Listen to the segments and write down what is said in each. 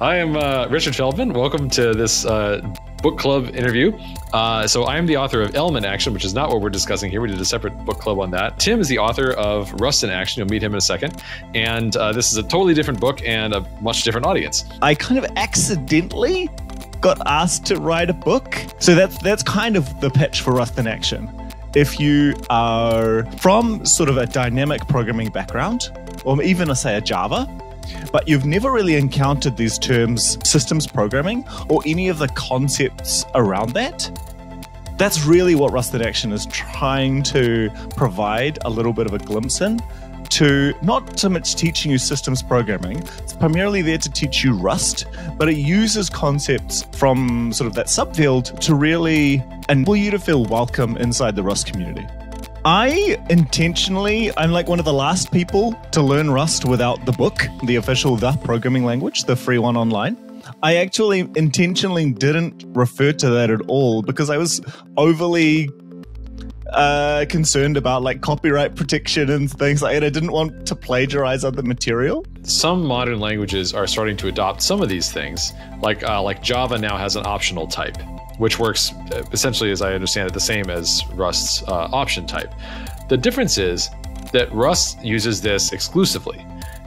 I am uh, Richard Feldman. Welcome to this uh, book club interview. Uh, so I am the author of Elm in Action, which is not what we're discussing here. We did a separate book club on that. Tim is the author of Rust in Action. You'll meet him in a second. And uh, this is a totally different book and a much different audience. I kind of accidentally got asked to write a book. So that's that's kind of the pitch for Rust in Action. If you are from sort of a dynamic programming background, or even, say, a Java, but you've never really encountered these terms systems programming or any of the concepts around that. That's really what Rust in Action is trying to provide a little bit of a glimpse in to not so much teaching you systems programming, it's primarily there to teach you Rust, but it uses concepts from sort of that subfield to really enable you to feel welcome inside the Rust community. I intentionally, I'm like one of the last people to learn Rust without the book, the official The programming language, the free one online. I actually intentionally didn't refer to that at all because I was overly uh, concerned about like copyright protection and things like that. I didn't want to plagiarize other material. Some modern languages are starting to adopt some of these things, like uh, like Java now has an optional type which works uh, essentially, as I understand it, the same as Rust's uh, option type. The difference is that Rust uses this exclusively.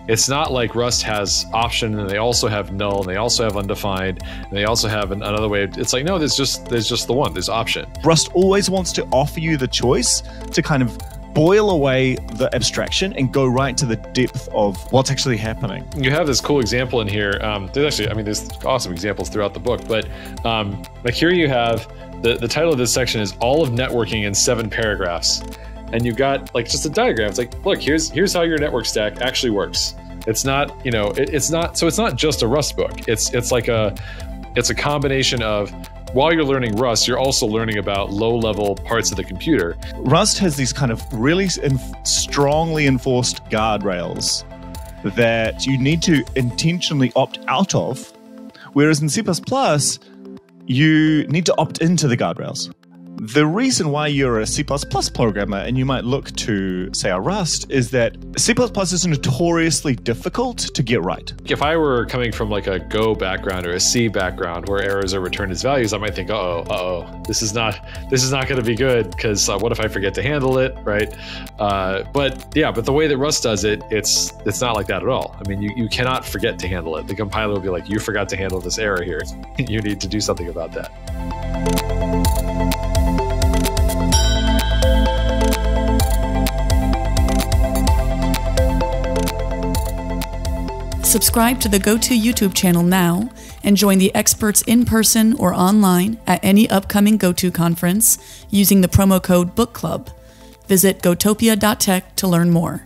It's not like Rust has option and they also have null and they also have undefined and they also have an, another way. It's like no, there's just there's just the one. There's option. Rust always wants to offer you the choice to kind of boil away the abstraction and go right to the depth of what's actually happening. You have this cool example in here. Um, there's actually, I mean, there's awesome examples throughout the book, but um, like here you have the, the title of this section is All of Networking in Seven Paragraphs. And you've got like just a diagram. It's like, look, here's here's how your network stack actually works. It's not, you know, it, it's not so it's not just a Rust book. It's it's like a it's a combination of while you're learning Rust, you're also learning about low level parts of the computer. Rust has these kind of really strongly enforced guardrails that you need to intentionally opt out of, whereas in C, you need to opt into the guardrails. The reason why you're a C programmer and you might look to, say, a Rust is that C is notoriously difficult to get right. If I were coming from like a Go background or a C background where errors are returned as values, I might think, uh oh, uh oh, this is not this is not going to be good because uh, what if I forget to handle it, right? Uh, but yeah, but the way that Rust does it, it's it's not like that at all. I mean, you, you cannot forget to handle it. The compiler will be like, you forgot to handle this error here. you need to do something about that. Subscribe to the GoTo YouTube channel now and join the experts in person or online at any upcoming GoTo conference using the promo code Book Club. Visit gotopia.tech to learn more.